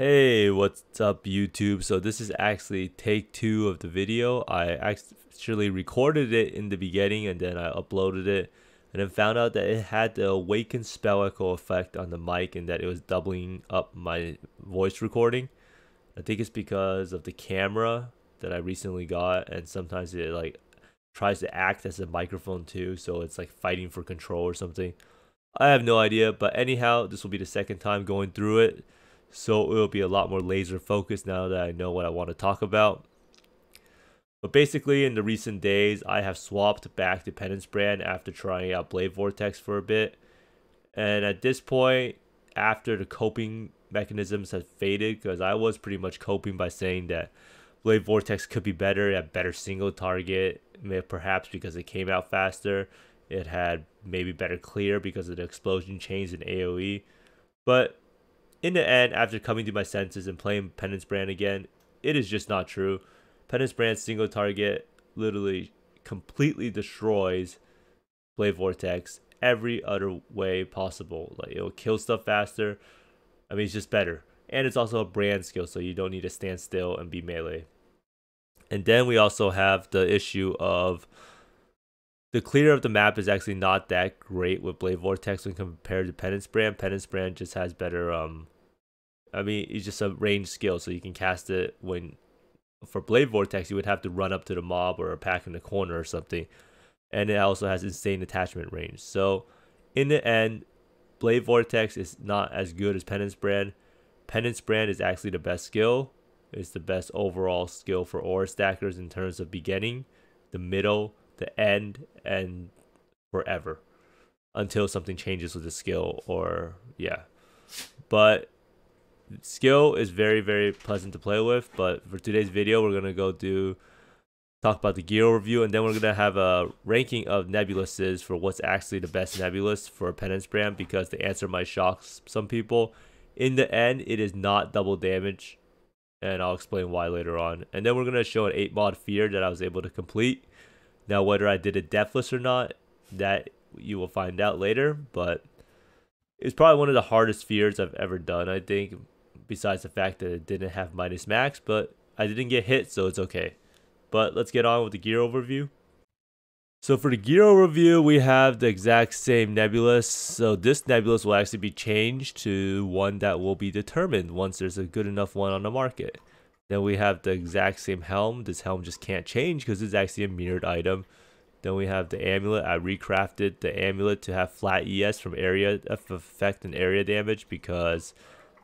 Hey, what's up YouTube? So this is actually take two of the video. I actually recorded it in the beginning and then I uploaded it and then found out that it had the awakened spell echo effect on the mic and that it was doubling up my voice recording. I think it's because of the camera that I recently got and sometimes it like tries to act as a microphone too so it's like fighting for control or something. I have no idea but anyhow this will be the second time going through it so it will be a lot more laser focused now that I know what I want to talk about. But basically, in the recent days, I have swapped back to Penance Brand after trying out Blade Vortex for a bit. And at this point, after the coping mechanisms have faded, because I was pretty much coping by saying that Blade Vortex could be better at better single target, perhaps because it came out faster. It had maybe better clear because of the explosion chains in AoE. But in the end, after coming to my senses and playing Penance Brand again, it is just not true. Penance Brand's single target literally completely destroys Blade Vortex every other way possible. Like it'll kill stuff faster. I mean, it's just better. And it's also a brand skill, so you don't need to stand still and be melee. And then we also have the issue of the clear of the map is actually not that great with Blade Vortex when compared to Penance Brand. Penance Brand just has better um I mean it's just a range skill so you can cast it when for Blade Vortex you would have to run up to the mob or a pack in the corner or something. And it also has insane attachment range. So in the end, Blade Vortex is not as good as Penance Brand. Penance Brand is actually the best skill. It's the best overall skill for aura stackers in terms of beginning, the middle, the end and forever until something changes with the skill or yeah. But skill is very very pleasant to play with but for today's video we're gonna go do talk about the gear overview and then we're gonna have a ranking of Nebulises for what's actually the best Nebulis for penance brand because the answer might shock some people. In the end it is not double damage and i'll explain why later on. And then we're gonna show an 8 mod fear that i was able to complete now, whether I did it deathless or not, that you will find out later. But it's probably one of the hardest fears I've ever done, I think, besides the fact that it didn't have minus max. But I didn't get hit, so it's okay. But let's get on with the gear overview. So for the gear overview, we have the exact same Nebulis. So this Nebulis will actually be changed to one that will be determined once there's a good enough one on the market. Then we have the exact same helm. This helm just can't change because it's actually a mirrored item. Then we have the amulet. I recrafted the amulet to have flat ES from area uh, effect and area damage because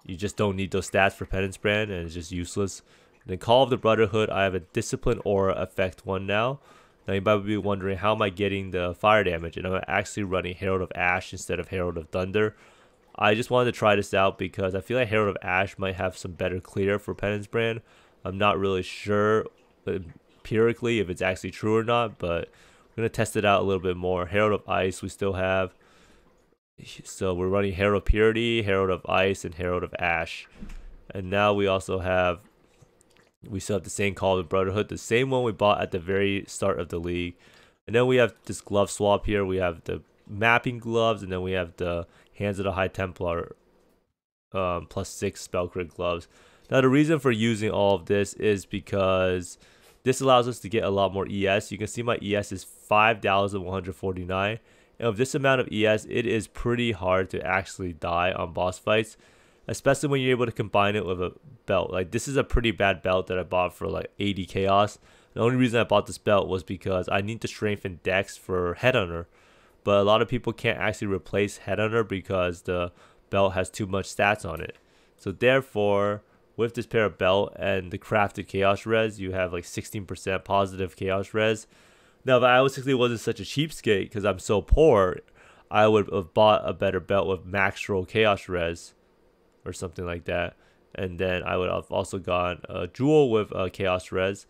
you just don't need those stats for Penance Brand and it's just useless. then Call of the Brotherhood, I have a Discipline Aura effect one now. Now you might be wondering how am I getting the fire damage and I'm actually running Herald of Ash instead of Herald of Thunder. I just wanted to try this out because I feel like Herald of Ash might have some better clear for Penance Brand. I'm not really sure uh, empirically if it's actually true or not, but we're going to test it out a little bit more. Herald of Ice we still have. So we're running Herald of Purity, Herald of Ice, and Herald of Ash. And now we also have, we still have the same Call of Brotherhood, the same one we bought at the very start of the league. And then we have this glove swap here. We have the mapping gloves, and then we have the Hands of the High Templar um, plus six spell crit gloves. Now the reason for using all of this is because this allows us to get a lot more ES. You can see my ES is 5,149. And with this amount of ES, it is pretty hard to actually die on boss fights. Especially when you're able to combine it with a belt. Like this is a pretty bad belt that I bought for like 80 chaos. The only reason I bought this belt was because I need to strengthen dex for Headhunter. But a lot of people can't actually replace Headhunter because the belt has too much stats on it. So therefore, with this pair of belt and the crafted chaos res, you have like 16% positive chaos res. Now, if I basically wasn't such a cheapskate because I'm so poor, I would have bought a better belt with max roll chaos res or something like that. And then I would have also gone a jewel with a chaos res.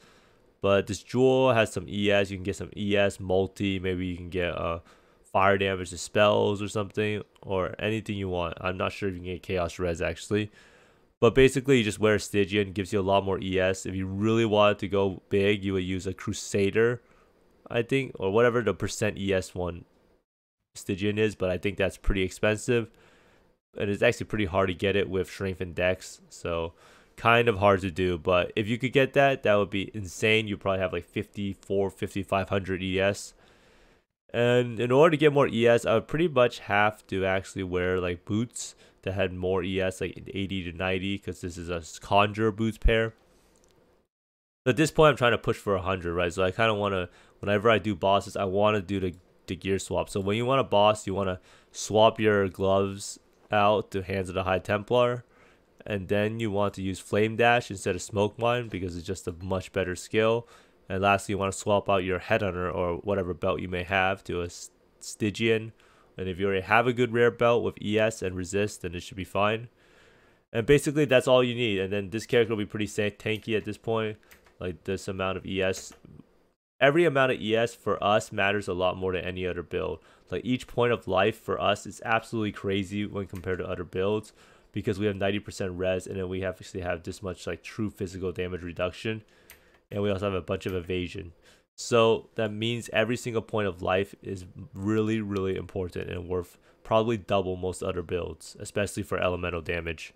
But this jewel has some ES. You can get some ES multi. Maybe you can get a uh, fire damage to spells or something or anything you want. I'm not sure if you can get chaos res actually. But basically, you just wear Stygian, gives you a lot more ES. If you really wanted to go big, you would use a Crusader, I think, or whatever the percent ES one Stygian is. But I think that's pretty expensive. and it's actually pretty hard to get it with strength and dex. So kind of hard to do. But if you could get that, that would be insane. You probably have like 54, 5500 ES. And in order to get more ES, I would pretty much have to actually wear like boots that had more ES, like 80 to 90, because this is a Conjure boots pair. So At this point, I'm trying to push for 100, right? So I kind of want to, whenever I do bosses, I want to do the, the gear swap. So when you want a boss, you want to swap your gloves out to Hands of the High Templar. And then you want to use Flame Dash instead of Smoke Mine because it's just a much better skill. And lastly, you want to swap out your Headhunter or whatever belt you may have to a Stygian. And if you already have a good rare belt with ES and resist, then it should be fine. And basically, that's all you need. And then this character will be pretty tanky at this point. Like this amount of ES. Every amount of ES for us matters a lot more than any other build. Like each point of life for us is absolutely crazy when compared to other builds because we have 90% res and then we actually have this much like true physical damage reduction and we also have a bunch of evasion. So that means every single point of life is really, really important and worth probably double most other builds, especially for elemental damage.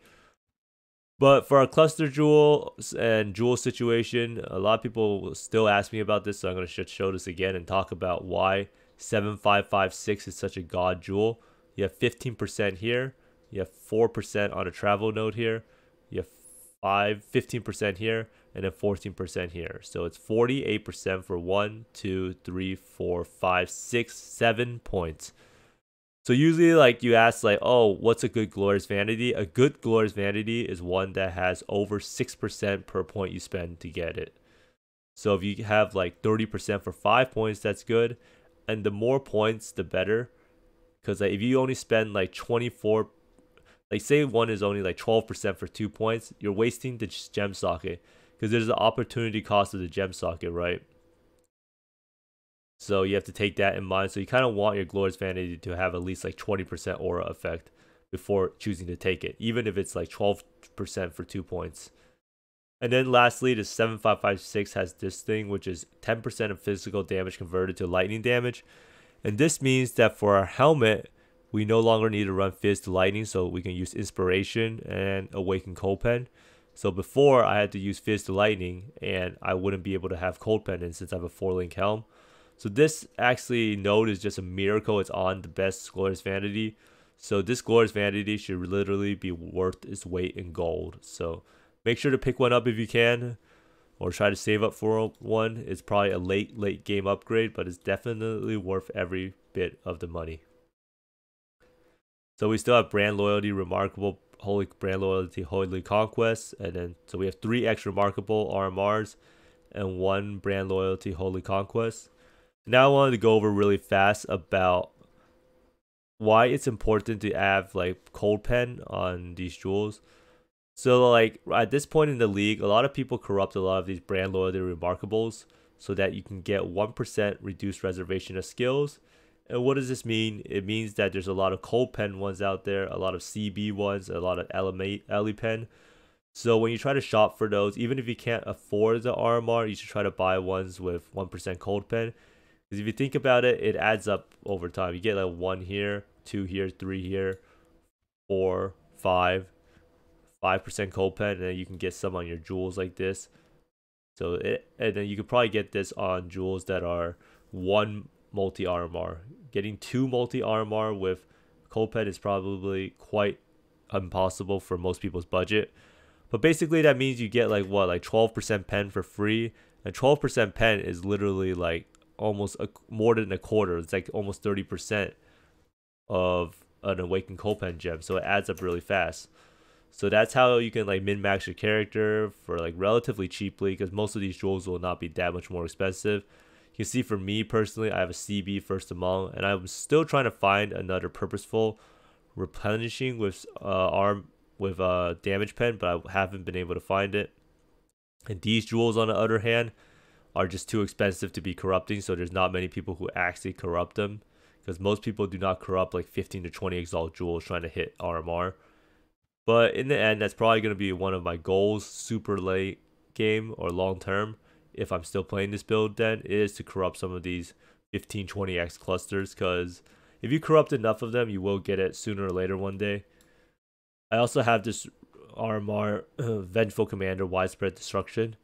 But for our cluster jewel and jewel situation, a lot of people still ask me about this, so I'm going to show this again and talk about why 7556 is such a god jewel. You have 15% here, you have 4% on a travel node here, you have 5, 15% here, and then 14% here. So it's 48% for 1, 2, 3, 4, 5, 6, 7 points. So usually like you ask like, oh, what's a good glorious vanity? A good glorious vanity is one that has over 6% per point you spend to get it. So if you have like 30% for 5 points, that's good. And the more points, the better. Because like, if you only spend like 24, like say one is only like 12% for 2 points, you're wasting the gem socket because there's the opportunity cost of the gem socket, right? So you have to take that in mind. So you kind of want your Glorious Vanity to have at least like 20% aura effect before choosing to take it, even if it's like 12% for two points. And then lastly, the 7556 has this thing, which is 10% of physical damage converted to lightning damage. And this means that for our helmet, we no longer need to run Phys to lightning, so we can use Inspiration and Awaken Cold Pen. So before I had to use Phys to Lightning and I wouldn't be able to have Cold Pendant since I have a 4 link helm. So this actually node is just a miracle. It's on the best Glorious Vanity. So this Glorious Vanity should literally be worth its weight in gold. So make sure to pick one up if you can or try to save up for one. It's probably a late, late game upgrade, but it's definitely worth every bit of the money. So we still have brand loyalty, remarkable Holy Brand Loyalty, Holy Conquest, and then so we have three extra markable RMRs and one Brand Loyalty, Holy Conquest. Now I wanted to go over really fast about why it's important to have like cold pen on these jewels. So like at this point in the league, a lot of people corrupt a lot of these brand loyalty remarkables so that you can get 1% reduced reservation of skills and what does this mean? It means that there's a lot of cold pen ones out there, a lot of CB ones, a lot of Ele pen. So when you try to shop for those, even if you can't afford the RMR, you should try to buy ones with 1% cold pen. Because if you think about it, it adds up over time. You get like one here, two here, three here, four, five, five percent cold pen, and then you can get some on your jewels like this. So it, and then you could probably get this on jewels that are one multi RMR. Getting two multi RMR with Cold is probably quite impossible for most people's budget. But basically, that means you get like what, like 12% pen for free. And 12% pen is literally like almost a, more than a quarter. It's like almost 30% of an Awakened Cold Pen gem. So it adds up really fast. So that's how you can like min max your character for like relatively cheaply because most of these jewels will not be that much more expensive. You see for me personally, I have a CB first among, and I'm still trying to find another purposeful replenishing with uh, arm with uh, damage pen, but I haven't been able to find it. And these jewels, on the other hand, are just too expensive to be corrupting, so there's not many people who actually corrupt them. Because most people do not corrupt like 15 to 20 exalt jewels trying to hit RMR. But in the end, that's probably going to be one of my goals super late game or long term if I'm still playing this build then is to corrupt some of these 15 20x clusters because if you corrupt enough of them you will get it sooner or later one day I also have this RMR Vengeful Commander Widespread Destruction.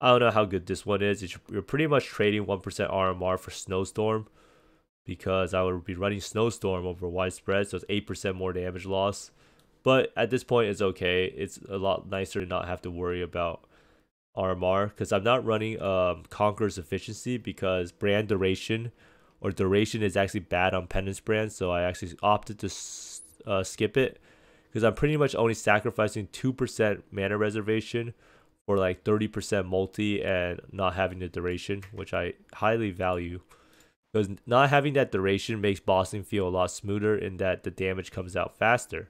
I don't know how good this one is. you're pretty much trading 1% RMR for Snowstorm because I would be running Snowstorm over Widespread, so it's 8% more damage loss. But at this point, it's okay. It's a lot nicer to not have to worry about RMR because I'm not running um, Conqueror's Efficiency because brand duration or duration is actually bad on Penance brand, so I actually opted to uh, skip it because I'm pretty much only sacrificing 2% mana reservation for like 30% multi and not having the duration, which I highly value. Because not having that duration makes bossing feel a lot smoother in that the damage comes out faster.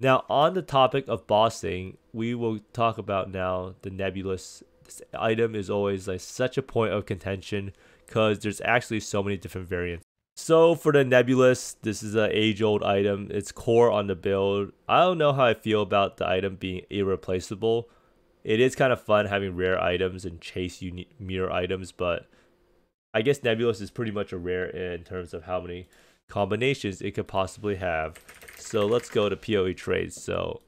Now, on the topic of bossing, we will talk about now the Nebulis. This item is always like such a point of contention because there's actually so many different variants. So for the Nebulis, this is an age-old item. It's core on the build. I don't know how I feel about the item being irreplaceable. It is kind of fun having rare items and chase unique mirror items, but I guess Nebulis is pretty much a rare in terms of how many combinations it could possibly have. So let's go to PoE trades. So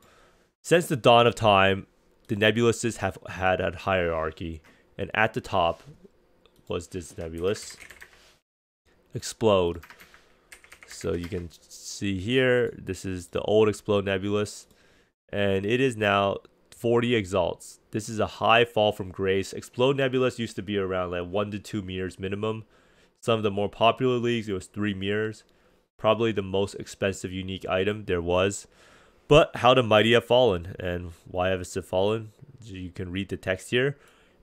since the dawn of time, the Nebulises have had a hierarchy, and at the top was this Nebulis. Explode. So you can see here, this is the old Explode Nebulis, and it is now 40 exalts. This is a high fall from grace. Explode Nebulis used to be around like 1 to 2 mirrors minimum. Some of the more popular leagues, it was 3 mirrors probably the most expensive unique item there was. But how the mighty have fallen, and why have it fallen? You can read the text here.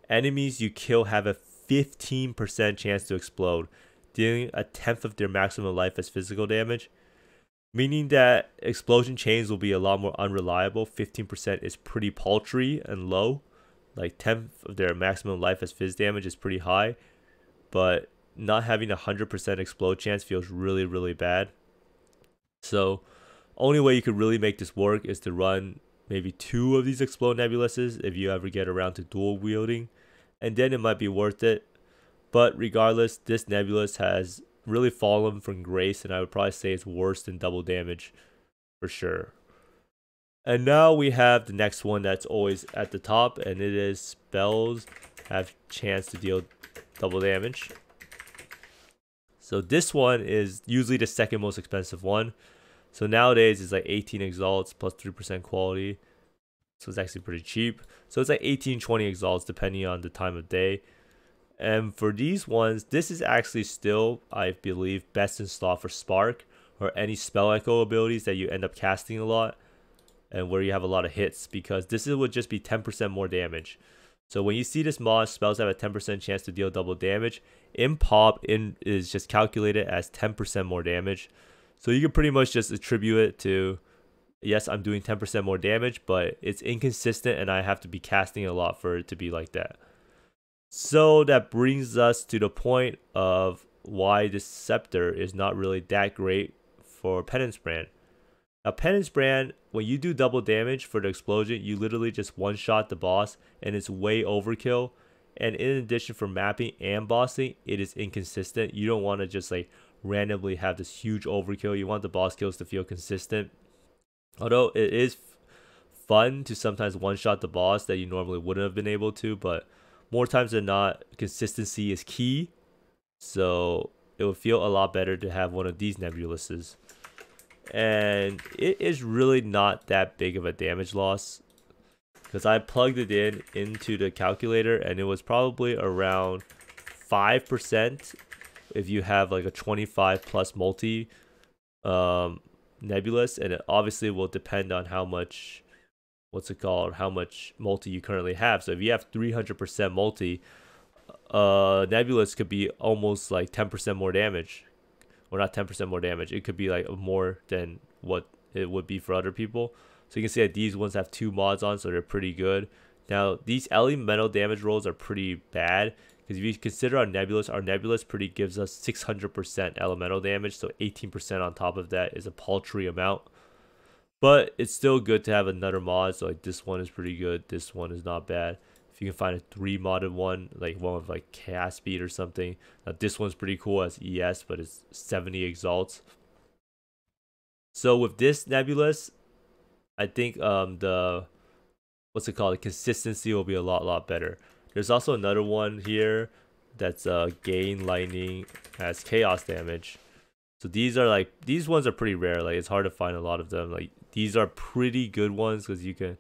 Enemies you kill have a 15% chance to explode, dealing a tenth of their maximum life as physical damage. Meaning that explosion chains will be a lot more unreliable. 15% is pretty paltry and low. Like tenth of their maximum life as phys damage is pretty high. But not having a 100% explode chance feels really, really bad. So, only way you could really make this work is to run maybe two of these explode Nebulises if you ever get around to dual wielding, and then it might be worth it. But regardless, this Nebulis has really fallen from grace, and I would probably say it's worse than double damage for sure. And now we have the next one that's always at the top, and it is spells have chance to deal double damage. So this one is usually the second most expensive one. So nowadays it's like 18 exalts plus 3% quality. So it's actually pretty cheap. So it's like 18, 20 exalts depending on the time of day. And for these ones, this is actually still, I believe, best in slot for Spark or any spell echo abilities that you end up casting a lot and where you have a lot of hits because this would just be 10% more damage. So when you see this mod, spells have a 10% chance to deal double damage. In PoB, in is just calculated as 10% more damage. So you can pretty much just attribute it to, yes, I'm doing 10% more damage, but it's inconsistent and I have to be casting a lot for it to be like that. So that brings us to the point of why this scepter is not really that great for Penance Brand. Now, Penance Brand, when you do double damage for the explosion, you literally just one shot the boss and it's way overkill. And in addition for mapping and bossing, it is inconsistent. You don't want to just like randomly have this huge overkill. You want the boss kills to feel consistent. Although it is fun to sometimes one shot the boss that you normally wouldn't have been able to, but more times than not, consistency is key. So it would feel a lot better to have one of these Nebulises and it is really not that big of a damage loss. Because I plugged it in into the calculator and it was probably around 5% if you have like a 25 plus multi um, Nebulis. And it obviously will depend on how much what's it called? How much multi you currently have. So if you have 300% multi uh Nebulis could be almost like 10% more damage or not 10% more damage. It could be like more than what it would be for other people. So you can see that these ones have two mods on, so they're pretty good. Now, these elemental damage rolls are pretty bad because if you consider our Nebulis, our Nebulis pretty gives us 600% elemental damage, so 18% on top of that is a paltry amount. But it's still good to have another mod, so like this one is pretty good, this one is not bad you can find a three modded one, like one with like chaos speed or something. Now this one's pretty cool as ES, but it's 70 exalts. So with this Nebulis, I think um the what's it called? The consistency will be a lot lot better. There's also another one here that's uh gain lightning has chaos damage. So these are like these ones are pretty rare. Like it's hard to find a lot of them. Like these are pretty good ones because you can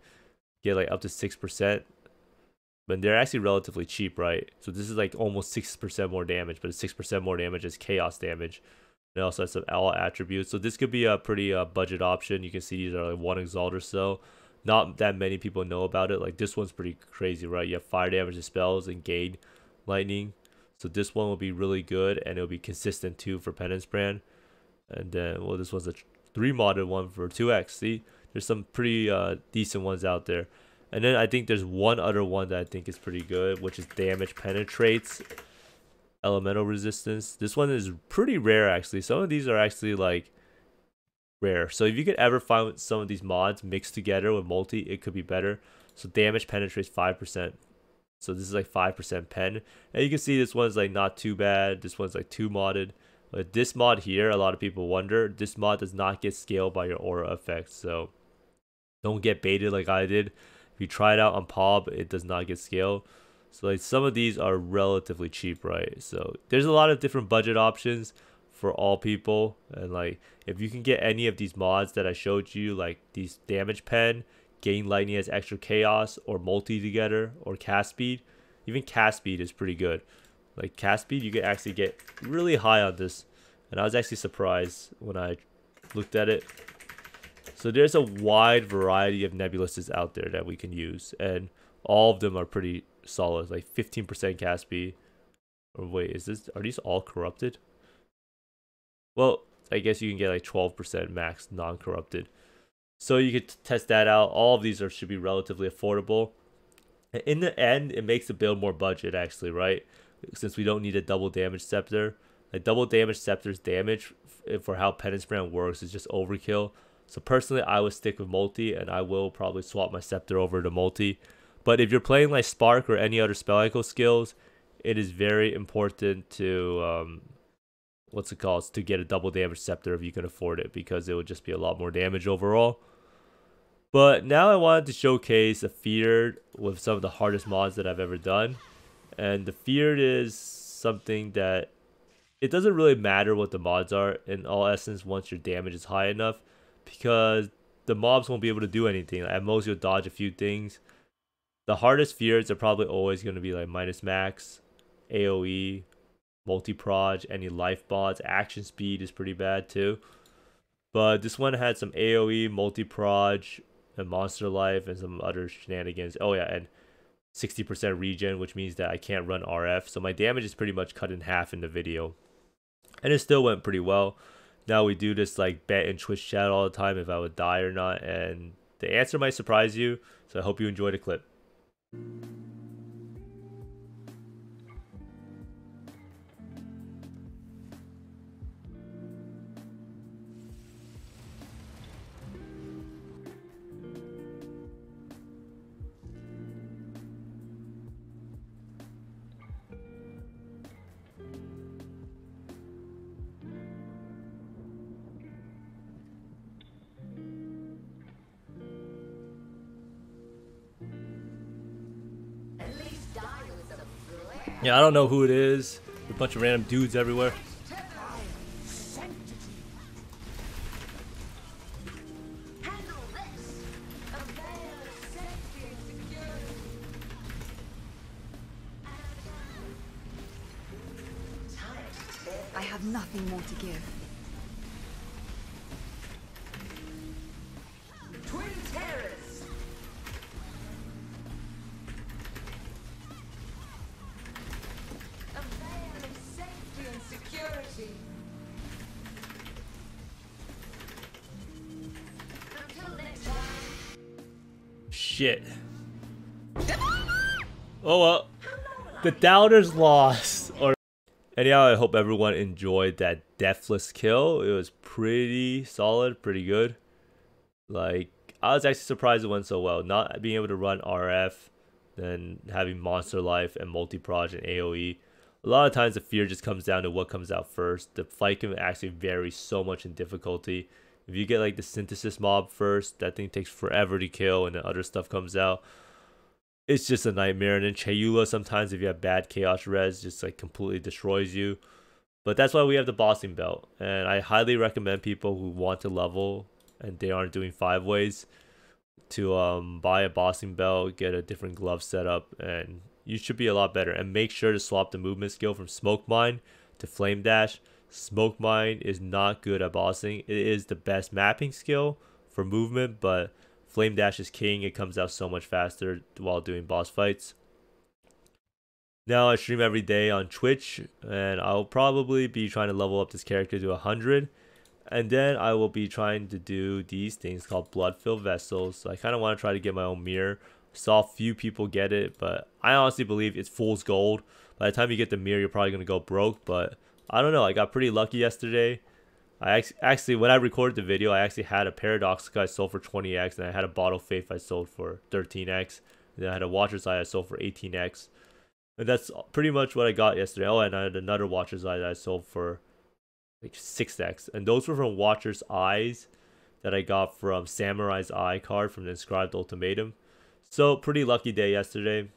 get like up to six percent. But they're actually relatively cheap, right? So this is like almost six percent more damage, but it's six percent more damage as chaos damage. It also has some all attributes. So this could be a pretty uh, budget option. You can see these are like one exalt or so. Not that many people know about it. Like this one's pretty crazy, right? You have fire damage spells and gain lightning. So this one will be really good and it'll be consistent too for Penance Brand. And then, well, this one's a three modded one for 2x. See, there's some pretty uh, decent ones out there. And then I think there's one other one that I think is pretty good, which is damage penetrates elemental resistance. This one is pretty rare actually. Some of these are actually like rare. So if you could ever find some of these mods mixed together with multi, it could be better. So damage penetrates 5%. So this is like 5% pen. And you can see this one's like not too bad. This one's like too modded. But this mod here, a lot of people wonder, this mod does not get scaled by your aura effects. So don't get baited like I did. If you try it out on POB, it does not get scaled. So like some of these are relatively cheap, right? So there's a lot of different budget options for all people. And like if you can get any of these mods that I showed you, like these damage pen, gain lightning as extra chaos, or multi together, or cast speed, even cast speed is pretty good. Like cast speed, you can actually get really high on this. And I was actually surprised when I looked at it. So there's a wide variety of Nebulises out there that we can use. And all of them are pretty solid. Like 15% cast speed. Or wait, is this are these all corrupted? Well, I guess you can get like 12% max non-corrupted. So you could test that out. All of these are should be relatively affordable. In the end, it makes the build more budget actually, right? Since we don't need a double damage scepter. Like double damage scepter's damage for how penance brand works is just overkill. So personally, I would stick with multi, and I will probably swap my scepter over to multi. But if you're playing like Spark or any other spell echo skills, it is very important to um, what's it called to get a double damage scepter if you can afford it because it would just be a lot more damage overall. But now I wanted to showcase a feared with some of the hardest mods that I've ever done. And the feared is something that it doesn't really matter what the mods are in all essence once your damage is high enough because the mobs won't be able to do anything. At most you'll dodge a few things. The hardest fears are probably always going to be like minus max, AoE, multi-proj, any life bots. Action speed is pretty bad too. But this one had some AoE, multi-proj, and monster life, and some other shenanigans. Oh yeah, and 60% regen, which means that I can't run RF. So my damage is pretty much cut in half in the video. And it still went pretty well. Now we do this like bet and Twitch chat all the time if I would die or not. And the answer might surprise you. So I hope you enjoy the clip. Yeah, I don't know who it is. A bunch of random dudes everywhere. Oh well. The doubters lost. Or anyhow, I hope everyone enjoyed that deathless kill. It was pretty solid, pretty good. Like I was actually surprised it went so well. Not being able to run RF, then having monster life and multi-proj and AoE. A lot of times the fear just comes down to what comes out first. The fight can actually vary so much in difficulty If you get like the synthesis mob first, that thing takes forever to kill, and then other stuff comes out. It's just a nightmare. And then Chayula sometimes, if you have bad chaos res, just like completely destroys you. But that's why we have the bossing belt, and I highly recommend people who want to level and they aren't doing five ways to um, buy a bossing belt, get a different glove setup, and you should be a lot better. And make sure to swap the movement skill from Smoke Mine to Flame Dash. Smoke Mine is not good at bossing. It is the best mapping skill for movement, but Flame Dash is king. It comes out so much faster while doing boss fights. Now I stream every day on Twitch, and I'll probably be trying to level up this character to 100 and then I will be trying to do these things called blood filled vessels. So I kind of want to try to get my own mirror. Saw few people get it, but I honestly believe it's fool's gold. By the time you get the mirror, you're probably going to go broke. But I don't know. I got pretty lucky yesterday. I actually, when I recorded the video, I actually had a Paradoxica I sold for 20x, and I had a Bottle Faith I sold for 13x. And then I had a Watcher's Eye I sold for 18x. And that's pretty much what I got yesterday. Oh, and I had another Watcher's Eye that I sold for like 6x. And those were from Watcher's Eyes that I got from Samurai's Eye card from the Inscribed Ultimatum. So pretty lucky day yesterday.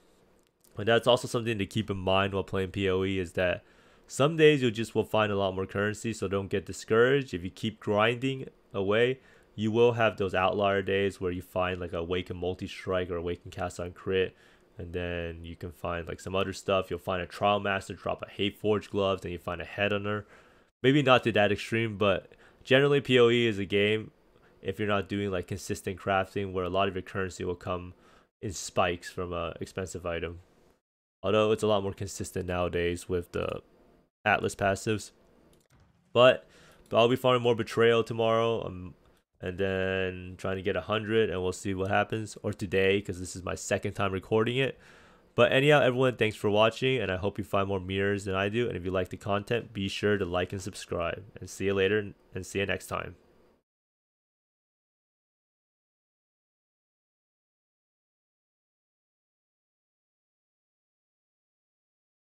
And that's also something to keep in mind while playing PoE is that some days you just will find a lot more currency, so don't get discouraged. If you keep grinding away, you will have those outlier days where you find like a Awaken multi-strike or Awaken cast on crit. And then you can find like some other stuff. You'll find a Trial Master drop a Hate Forge gloves, then you find a Headhunter. maybe not to that extreme, but generally PoE is a game if you're not doing like consistent crafting where a lot of your currency will come in spikes from a expensive item. Although it's a lot more consistent nowadays with the Atlas passives. But, but I'll be farming more Betrayal tomorrow. Um, and then trying to get 100 and we'll see what happens. Or today because this is my second time recording it. But anyhow, everyone, thanks for watching, and I hope you find more mirrors than I do. And if you like the content, be sure to like and subscribe. And see you later, and see you next time.